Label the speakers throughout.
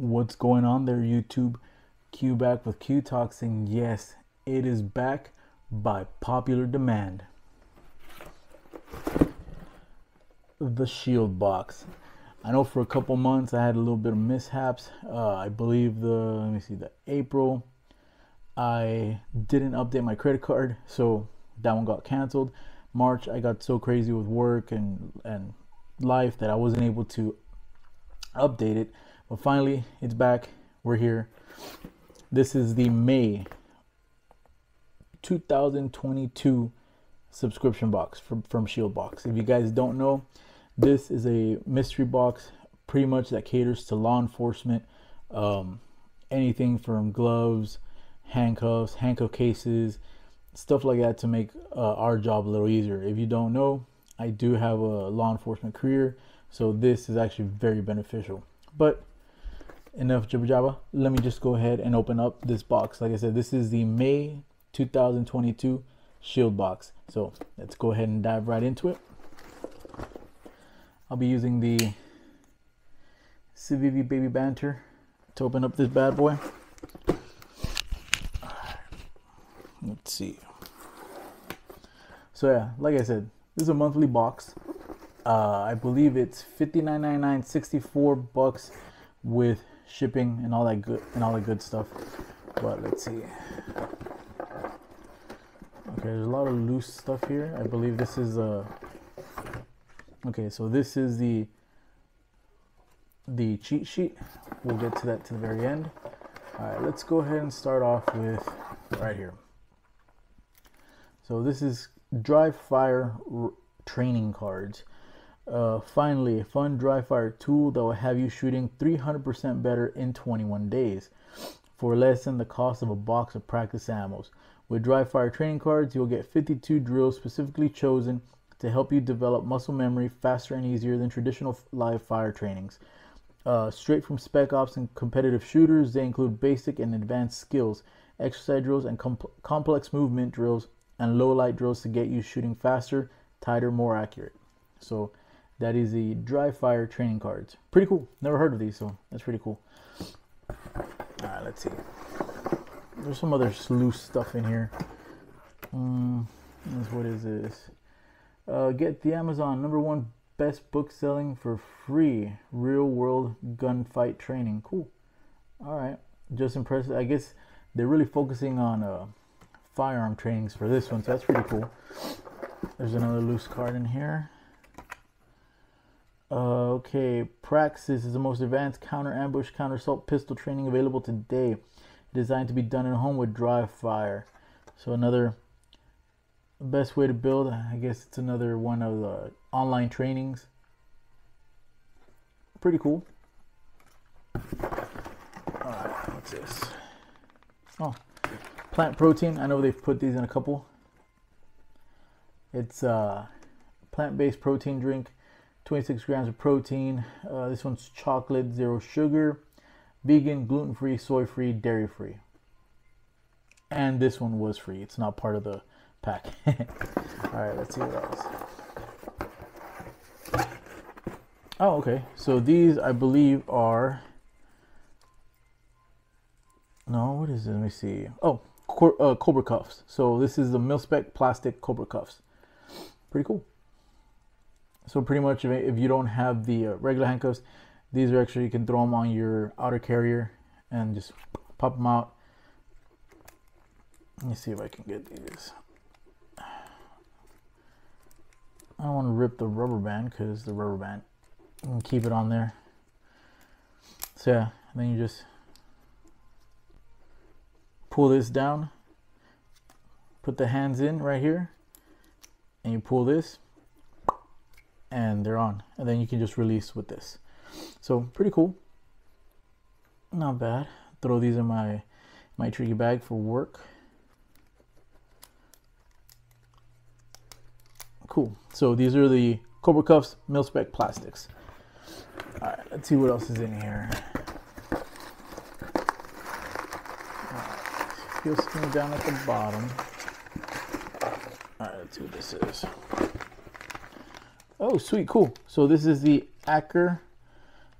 Speaker 1: What's going on there, YouTube? Q back with Q Toxin. Yes, it is back by popular demand. The Shieldbox. I know for a couple months I had a little bit of mishaps. Uh, I believe the let me see the April. I didn't update my credit card, so that one got canceled. March I got so crazy with work and and life that I wasn't able to update it. But finally, it's back. We're here. This is the May 2022 subscription box from, from Shieldbox. If you guys don't know, this is a mystery box pretty much that caters to law enforcement. Um, anything from gloves, handcuffs, handcuff cases, stuff like that to make uh, our job a little easier. If you don't know, I do have a law enforcement career, so this is actually very beneficial. But enough jibber jabber. Let me just go ahead and open up this box. Like I said, this is the May 2022 Shieldbox. So let's go ahead and dive right into it. I'll be using the CIVIVI Baby Banter to open up this bad boy. Let's see. So yeah, like I said, this is a monthly box. Uh, I believe it's 59.99, 64 bucks with shipping and all that good and all that good stuff. But let's see. Okay, there's a lot of loose stuff here. I believe this is a. Okay, so this is the the cheat sheet. We'll get to that to the very end. All right, let's go ahead and start off with right here. So this is dry fire training cards. Uh, finally, a fun dry fire tool that will have you shooting 300% better in 21 days for less than the cost of a box of practice ammos. With dry fire training cards, you'll get 52 drills specifically chosen to help you develop muscle memory faster and easier than traditional live fire trainings. Uh, straight from spec ops and competitive shooters, they include basic and advanced skills, exercise drills, and comp- complex movement drills, and low light drills to get you shooting faster, tighter, more accurate. So, that is the dry fire training cards. Pretty cool. Never heard of these, so that's pretty cool. All right, let's see. There's some other loose stuff in here. Um, what is this? Uh, get the Amazon number one best book selling for free. Real world gunfight training. Cool. All right. Just impressive. I guess they're really focusing on uh, firearm trainings for this one, so that's pretty cool. There's another loose card in here. Uh, okay, Praxis is the most advanced counter ambush, counter assault pistol training available today. Designed to be done at home with dry fire. So another best way to build. I guess it's another one of the online trainings. Pretty cool. Alright, what's this? Oh, plant protein. I know they've put these in a couple. It's a uh, plant-based protein drink 26 grams of protein. Uh, this one's chocolate, zero sugar, vegan, gluten free, soy free, dairy free. And this one was free. It's not part of the pack. All right, let's see what else. Oh, okay. So these, I believe, are. No, what is it? Let me see. Oh, uh, Cobra cuffs. So this is the mil spec plastic Cobra cuffs. Pretty cool. So pretty much if you don't have the uh, regular handcuffs, these are actually, you can throw them on your outer carrier and just pop them out. Let me see if I can get these. I don't want to rip the rubber band because the rubber band, can keep it on there. So yeah, then you just pull this down, put the hands in right here, and you pull this and they're on and then you can just release with this. So pretty cool. Not bad. Throw these in my my tricky bag for work. Cool. So these are the cobra cuffs mil spec plastics. All right let's see what else is in here. Feel skin down at the bottom. All right let's see what this is Oh, sweet, cool. So this is the Aker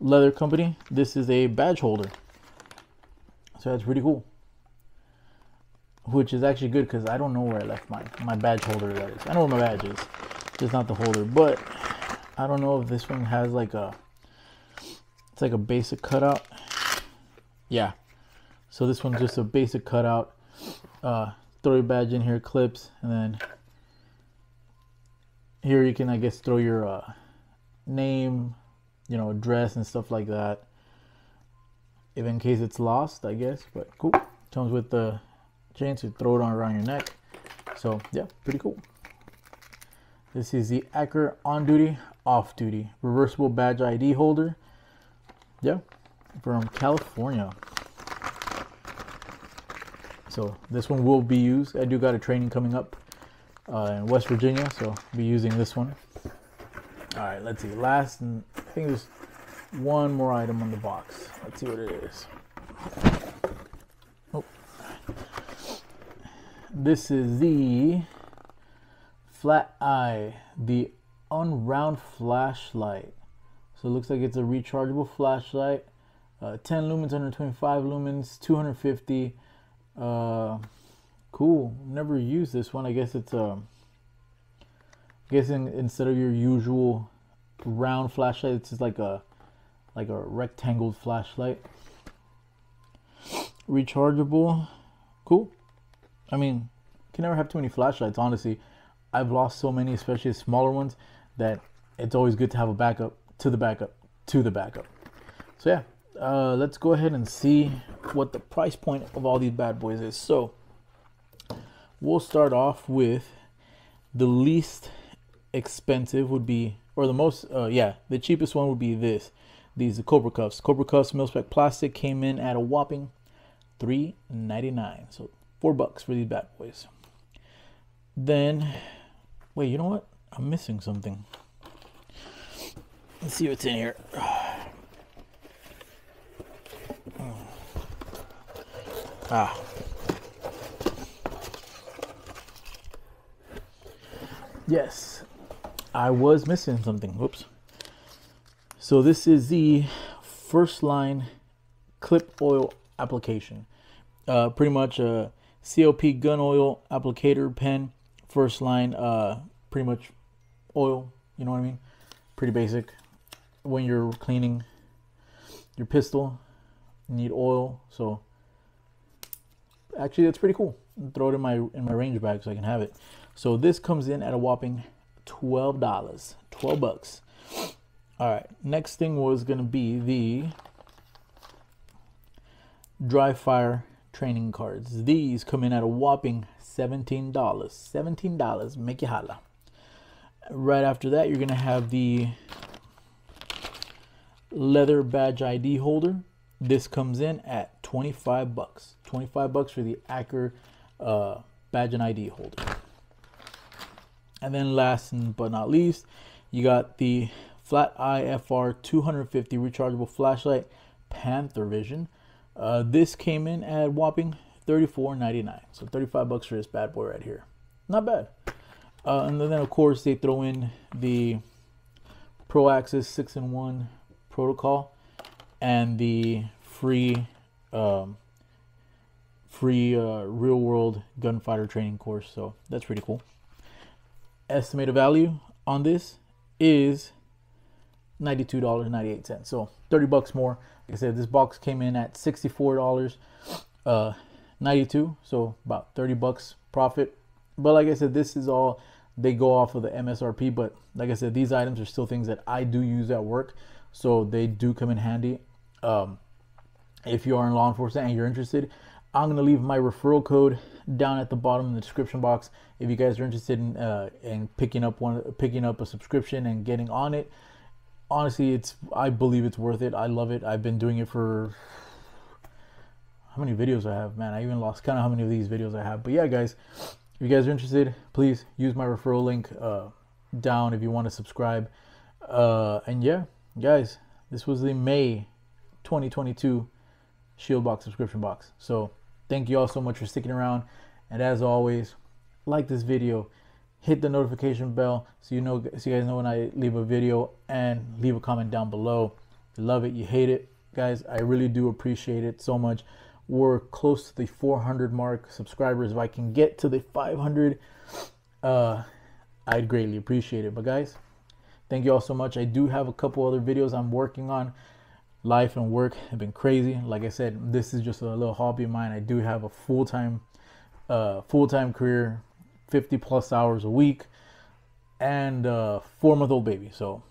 Speaker 1: leather company. This is a badge holder. So that's pretty cool. Which is actually good because I don't know where I left my, my badge holder that is. I know where my badge is. Just not the holder. But I don't know if this one has like a it's like a basic cutout. Yeah. So this one's just a basic cutout. Uh, throw your badge in here, clips, and then here you can, I guess, throw your uh, name, you know, address and stuff like that. If in case it's lost, I guess. But cool. Comes with the chain to throw it on around your neck. So yeah, pretty cool. This is the Aker on duty, off duty, reversible badge ID holder. Yeah, from California. So this one will be used. I do got a training coming up uh, in West Virginia, so I'll be using this one. All right, let's see. Last, I think there's one more item on the box. Let's see what it is. Oh. This is the FlatEye, the unround flashlight. So it looks like it's a rechargeable flashlight. Uh, 10 lumens, 125 lumens, 250. Uh, cool. Never used this one. I guess it's. Um, I guess in, instead of your usual round flashlight, it's just like a like a rectangle flashlight. Rechargeable. Cool. I mean, can never have too many flashlights. Honestly, I've lost so many, especially smaller ones, that it's always good to have a backup to the backup to the backup. So yeah, uh, let's go ahead and see what the price point of all these bad boys is. So we'll start off with the least expensive would be, or the most, uh, yeah, the cheapest one would be this. These Cobra Cuffs. Cobra Cuffs mil spec plastic came in at a whopping three ninety nine. So four bucks for these bad boys. Then, wait, you know what? I'm missing something. Let's see what's in here. Ah. Yes, I was missing something. Whoops. So this is the first line clip oil application. Uh, pretty much a COP gun oil applicator pen. First line, uh, pretty much oil. You know what I mean? Pretty basic when you're cleaning your pistol, you need oil. So actually, that's pretty cool. Throw it in my in my range bag so I can have it. So this comes in at a whopping twelve dollars, twelve bucks. All right. Next thing was gonna be the dry fire training cards. These come in at a whopping seventeen dollars. Seventeen dollars. Make you holla. Right after that, you're gonna have the leather badge ID holder. This comes in at 25 bucks. 25 bucks for the Aker uh, badge and ID holder. And then last but not least, you got the FlatEye FR 250 rechargeable flashlight Panther Vision. Uh, this came in at whopping 34.99. So 35 bucks for this bad boy right here. Not bad. Uh, and then of course they throw in the Pro Axis 6 in 1 protocol and the free um, free uh, real world gunfighter training course. So that's pretty cool. Estimated value on this is $92.98. So 30 bucks more. Like I said, this box came in at $64, uh, 92. So about 30 bucks profit. But like I said, this is all they go off of the MSRP. But like I said, these items are still things that I do use at work so they do come in handy. Um, if you are in law enforcement and you're interested, I'm gonna leave my referral code down at the bottom in the description box. If you guys are interested in uh, in picking up one, picking up a subscription and getting on it, honestly, it's I believe it's worth it. I love it. I've been doing it for how many videos I have, man. I even lost count of how many of these videos I have. But yeah, guys, if you guys are interested, please use my referral link uh, down if you want to subscribe. Uh, and yeah, guys, this was the May 2022 Shieldbox subscription box. So thank you all so much for sticking around. And as always, like this video, hit the notification bell so you know so you guys know when I leave a video and leave a comment down below. You love it, you hate it. Guys, I really do appreciate it so much. We're close to the 400 mark subscribers. If I can get to the 500, uh, I'd greatly appreciate it. But guys, thank you all so much. I do have a couple other videos I'm working on. Life and work have been crazy. Like I said, this is just a little hobby of mine. I do have a full-time uh, full-time career, 50 plus hours a week, and a four-month-old baby. So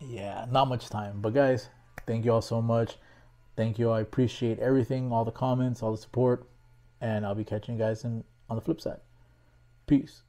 Speaker 1: yeah, not much time. But guys, thank you all so much. Thank you. I appreciate everything, all the comments, all the support, and I'll be catching you guys in, on the flip side. Peace.